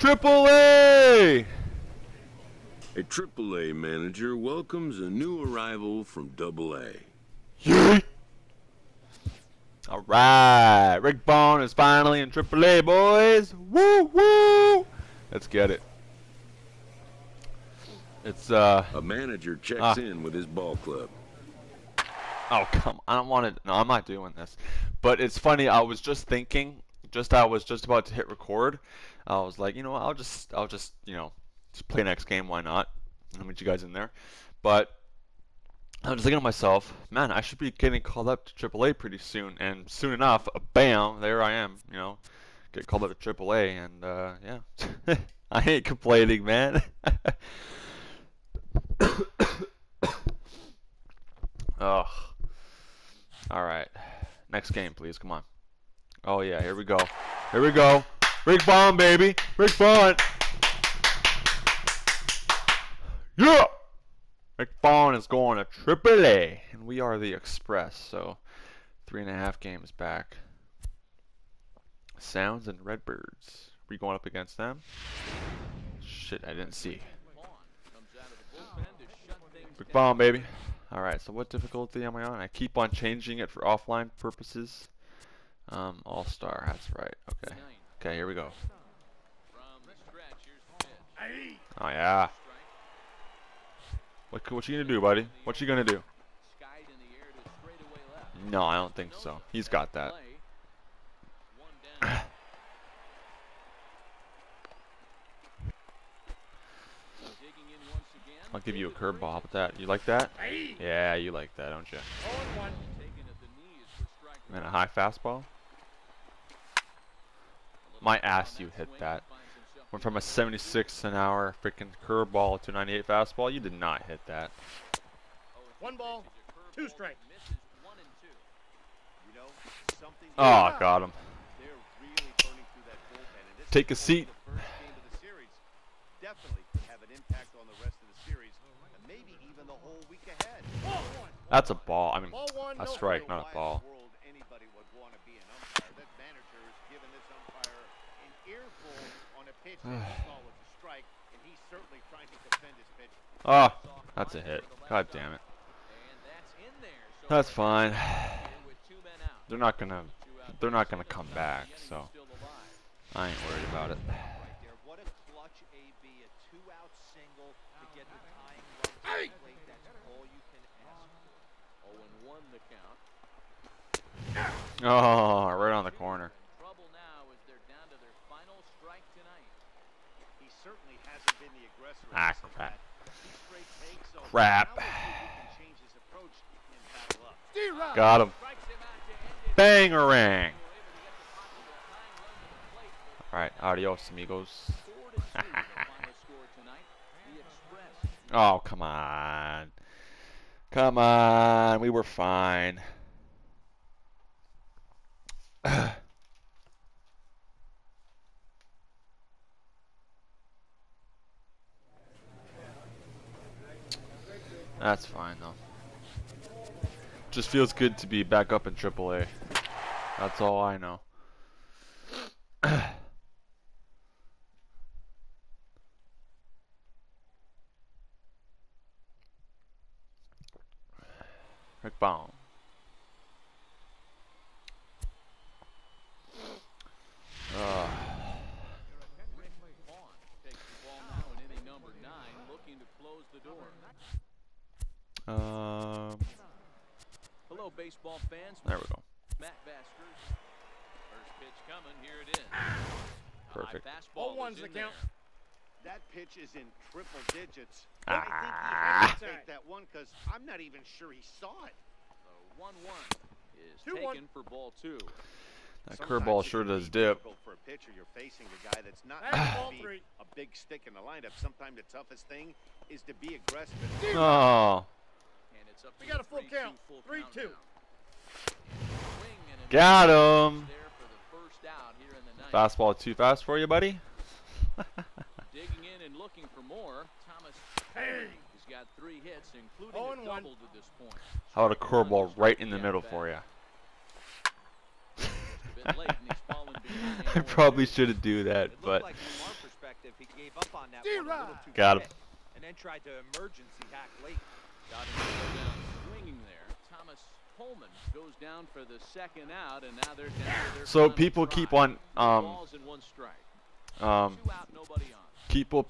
Triple A! A AAA manager welcomes a new arrival from Double A. Yeet! Alright, Rick Vaughn is finally in Triple A, boys! Woo woo! Let's get it. It's, uh. A manager checks Ah. in with his ball club. Oh come! I don't want to. No, I'm not doing this. But it's funny. I was just thinking. Just I was just about to hit record. I was like, you know, I'll just, I'll just, you know, just play next game. Why not? I'll meet you guys in there. But I was thinking to myself, man, I should be getting called up to AAA pretty soon. And soon enough, bam, there I am. You know, get called up to AAA, and uh, yeah, I ain't complaining, man. Ugh. All right. Next game, please. Come on. Oh yeah, here we go. Here we go. Rick Vaughn, baby. Rick Vaughn. Yeah. Rick Vaughn is going to AAA, and we are the Express. So, three and a half games back. Sounds and Redbirds. we going up against them? Shit, I didn't see. Rick Vaughn, baby. Alright, so what difficulty am I on? I keep on changing it for offline purposes. Um, All Star, that's right. Okay. Okay, here we go. Oh yeah. What what you gonna do, buddy? What you gonna do? No, I don't think so. He's got that. I'll give you a curveball. How that? You like that? Yeah, you like that, don't you? And a high fastball? My ass, you hit that. Went from a 76 an hour freaking curveball to a 98 fastball. You did not hit that. One ball, two strikes. Oh, got him. Take a seat. Definitely could have an impact on the rest of the series, and maybe even the whole week ahead. Ball one. That's a ball. I mean, a strike. not a ball. world anybody would want to be an umpire. That manager has given this umpire an earful on a pitch that he saw was a strike, and he's certainly trying to defend his pitch. Oh, that's a hit. God damn it. That's fine. They're not gonna. They're not gonna come back, so I ain't worried about it. Right there. Ah, battle up. D-Rock. Got him. Bangarang. Alright, adios, amigos. oh, come on. Come on. We were fine. That's fine, though. Just feels good to be back up in AAA. That's all I know. Rick Vaughn. Uh, um, Hello, baseball fans. there we go. Matt Vasters. First pitch coming. Here it is. Perfect. fastball Ball was one's in the count. there. That pitch is in triple digits. Ah. I think he had to take that one because I'm not even sure he saw it. The 1 1 is Two, taken one. for ball two. That curveball sure does dip. difficult For a pitcher, you're facing the guy that's not That's going ball to be three. a big stick in the lineup. Sometimes the toughest thing is to be aggressive. Oh, And it's up We got a full 3-2 count. 3-2. count now. Swing and a got miss him. there for the first out here in the him. Fastball too fast for you, buddy? Digging in and looking for more. Thomas Hey. has got three hits, including Oh, a and one. double to this point. How about a curveball right in the middle for you? Just a bit late, and he's fallen behind. I probably shouldn't do that, but like from our perspective, that one a little D-Rod. too Got him. and then tried to emergency hack late. So final people try. keep on, Two um, balls and one strike. Um, Two out, nobody on. people,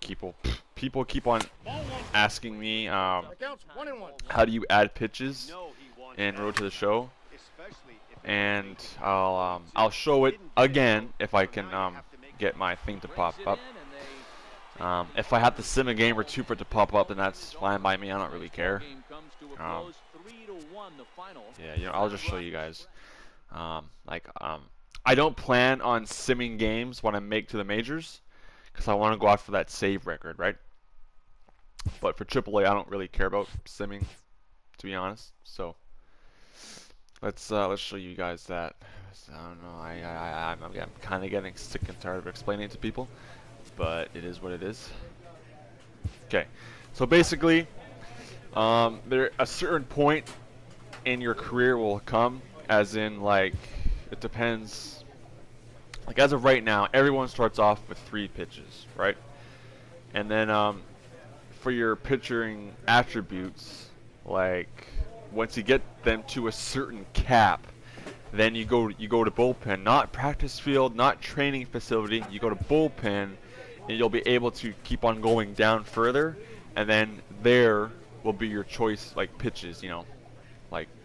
people, people keep on asking me, um, That counts one and one. how do you add pitches and he wanted in that, Road to the Show? especially if it And I'll, um, I'll show it again if I can, um, get my thing to pop up. in, and they Um, if I have to sim a game or two for it to pop up, then that's fine by me. I don't really care. Game comes to a Um, Yeah, you know, I'll just show you guys. Um, like, um, I don't plan on simming games when I make to the majors, because I want to go after that save record, right? But for AAA, I don't really care about simming, to be honest. So let's uh, let's show you guys that. I don't know. I I, I I'm, I'm kind of getting sick and tired of explaining it to people, but it is what it is. Okay, so basically, um, there a certain point in your career will come, as in like it depends. Like as of right now, everyone starts off with three pitches, right? And then um, for your pitching attributes, like once you get them to a certain cap, then you go you go to bullpen, not practice field, not training facility. You go to bullpen, and you'll be able to keep on going down further, and then there will be your choice like pitches, you know,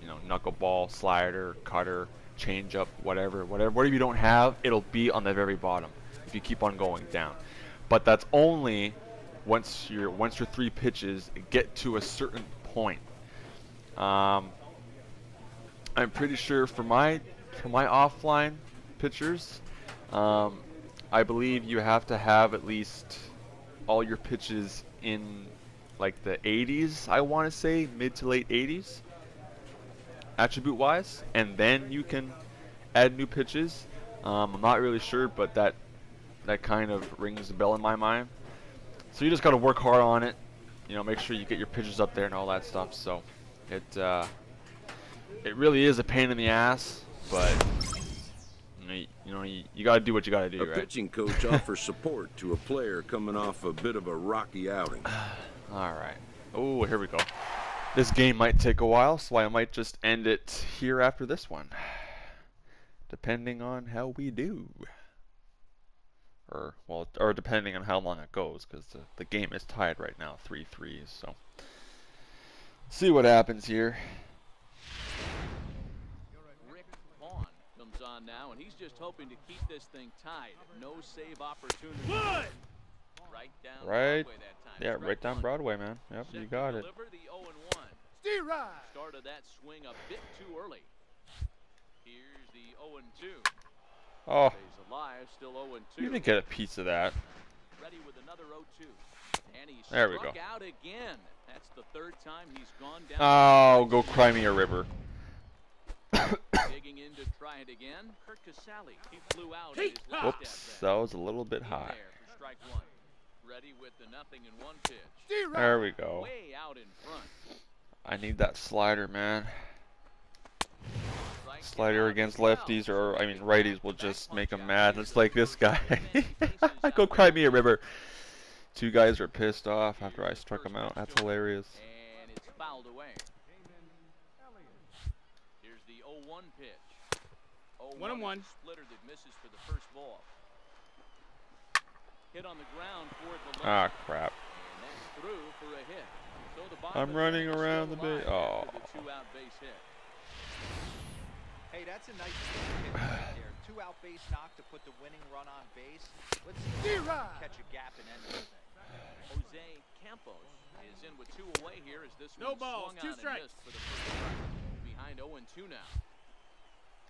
you know knuckleball, slider, cutter, changeup, whatever, whatever. Whatever you don't have, it'll be on the very bottom if you keep on going down. But that's only once your once your three pitches get to a certain point. Um, I'm pretty sure for my for my offline pitchers, um, I believe you have to have at least all your pitches in like the 80s. I want to say mid to late 80s, attribute wise, and then you can add new pitches. Um, I'm not really sure, but that that kind of rings a bell in my mind. So you just got to work hard on it. You know, make sure you get your pitches up there and all that stuff. So it uh, it really is a pain in the ass, but you know, you, you, know, you, you got to do what you got to do, A right? pitching coach offers support to a player coming off a bit of a rocky outing. All right. Oh, here we go. This game might take a while, so I might just end it here after this one. Depending on how we do. Or, well, or depending on how long it goes, because the, the game is tied right now, 3-3, so. See what happens here. Rick Vaughn comes on now, and he's just hoping to keep this thing tied. No save opportunity. Good. Right down Right- Broadway that time. Yeah, right down. Broadway, man. Yep, Set you got it. deliver the 0 and 1. D-Rod. Started that swing a bit too early. Here's the 0 and 2. Oh, Stays alive, still 0 and 2. you didn't get a piece of that. Ready with another 0-2. And he There we go. out again. That's the third time he's gone down. Oh, go cry me a river. Digging in to try it again. Kurt Casale. He flew out at his last Whoops, that was a little bit In high. Ready with the nothing in one pitch. There we go. Way out in front. I need that slider, man. Slider against lefties, or I mean righties, will just make them mad. It's like this guy. bases Go cry me a river. Two guys are pissed off after I struck them out. That's hilarious. And it's fouled away. Here's the 0-1 pitch. 0-1 One and one. Splitter that misses for the first ball. Hit on the ground toward the. Ah, crap. Through for a hit. So the I'm running around still the ba- alive after oh. the two-out base hit. Hey, that's a nice hit right there. Two out base knock to put the winning run on base. Let's see if we can D-Rod. catch a gap and end this thing. Jose Campos is in with two away here as this No one balls, swung two on and strikes. missed for the first strike. Behind 0 and 2 now.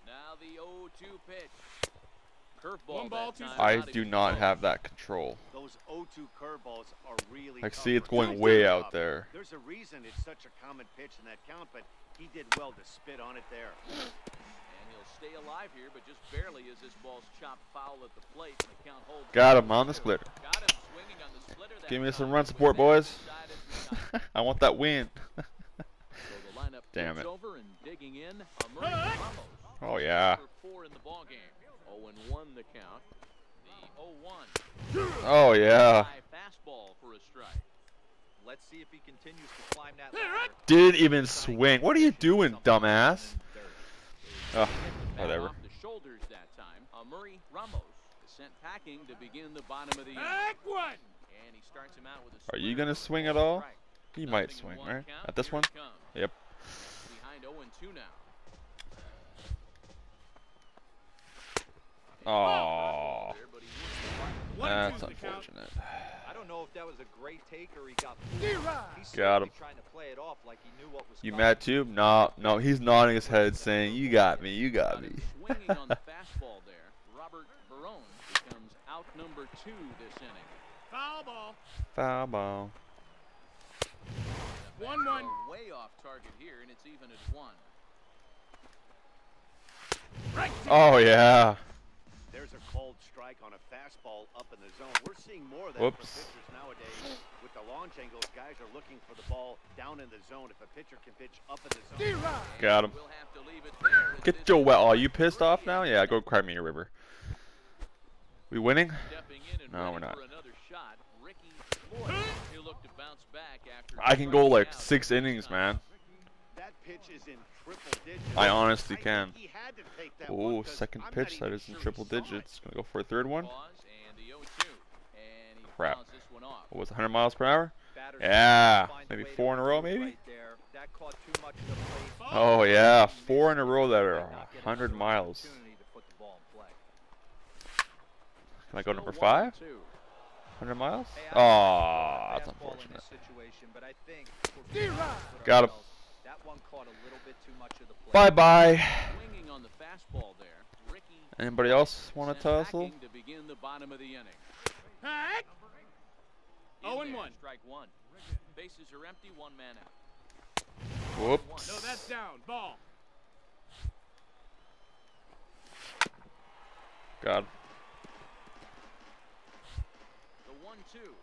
Now the 0-2 pitch. I do not have that control. Those 0-2 curveballs are really Like, tough see, it's going way out there. There's a reason it's such a common pitch in that count, but he did well to spit on it there. And he'll stay alive here, but just barely as this ball's chopped foul at the plate. And the count holds. Got him on the splitter. Got him swinging on the splitter Give me some run support, boys. inside as we got. I want that win. So the lineup Damn it. over and digging in. Amir Ramos. Oh, yeah. For four in the ball game. 0 and 1 the count. The The 0-1. Oh yeah. Fastball for a strike. Let's see if he continues to climb that ladder. Didn't even swing. What are you doing, dumbass? Ugh, Hit the bat whatever. The shoulders that time. Uh, Murray Ramos is sent packing to begin the bottom of the inning. Back one. And he starts him out with a Are you gonna swing at all? strike. He might swing, right? At this one? Yep. Behind 0 2 now. Oh, There, but he wins the fight. One and that's two's the count. unfortunate. I don't know if that was a great take or he got D-Rod. fooled. He's Got him. trying to play it off like he knew what was You mad too? No, no. He's nodding his head, saying, "You got me. You got me." Swinging on the fastball there. Robert Barone becomes out number two this inning. Foul ball. Foul ball. One one. Way off target here, and it's even at one. Right. Oh yeah. There's a cold strike on a fastball up in the zone. We're seeing more of that Whoops. for pitchers nowadays. With the launch angles, guys are looking for the ball down in the zone. If a pitcher can pitch up in the zone, Got him. We'll have to leave it there as Get your is well. Are you pissed off now? Yeah, go cry me a river. We winning? Stepping in and No, we're not. for another shot. Ricky Floyd. He'll look to bounce back after I can go like six innings, man. that pitch is in triple digits. I honestly can. he had to take that one Oh, 'cause second pitch. that is in triple digits. Gonna go for a third one. Pause and the 0-2. And he Crap. fouls this one off. What was it, 100 miles per hour? Yeah, maybe way four in a row, maybe? right there. That caught too much of the plate. Oh yeah, four in a row that are Might not get 100 miles. opportunity to put the ball in play. Can I go number five? 100 miles? Hey, Oh, that's think we'll go fastball in unfortunate. this situation, but I think we're D-Rod. being honest with Got him. Ourselves. That one caught a little bit too much of the plate. Bye bye. On the fastball there. Ricky Anybody else want to tussle? packing to begin the bottom of the inning. Back. In 0 and 1. Strike one. Bases are empty, one man out. Whoops. No, that's down. Ball. God. The one-two.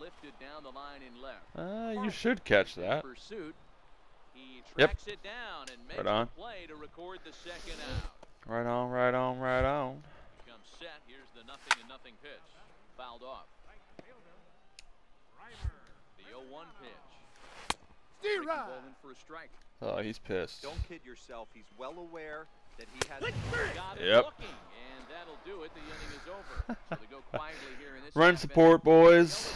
Lifted down the line in left. Uh, you should catch that. Pursuit. He Yep. it down and makes Right a on. play to record the second out. Right on, right on, right on. Comes set. Here's the nothing and nothing pitch. Fouled off. The 0-1 pitch. Ricky D-Rod. For a strike. Oh, he's pissed. Don't kid yourself. He's well aware that he has. Got it Yep. and that'll do it. The inning is over. So they go quietly here in this Run support, boys.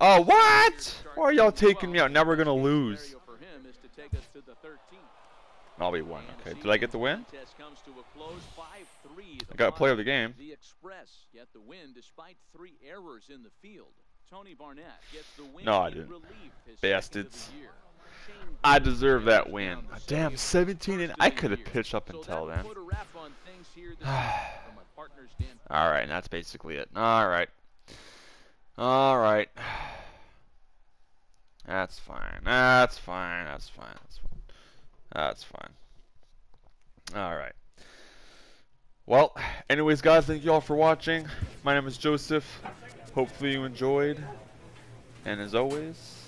Oh, what? Here to start Why are y'all taking me out? Now we're gonna lose. scenario for him is to take us to the 13th. I'll be one. Okay. Did I get the win? contest comes to a close 5-3. I got player of the game. The Express get the win despite three errors in the field. Tony Barnett gets the win. No, I didn't. relief, his second of Bastards. The year. Shane I deserve that win. Damn, 17 and I could have pitched up until then. put a wrap on things here this evening from a partner's standpoint. All right, and that's basically it. All right. All right. That's fine. That's fine. That's fine. That's fine. That's fine. All right. Well, anyways, guys, thank you all for watching. My name is Joseph. Hopefully you enjoyed. And as always,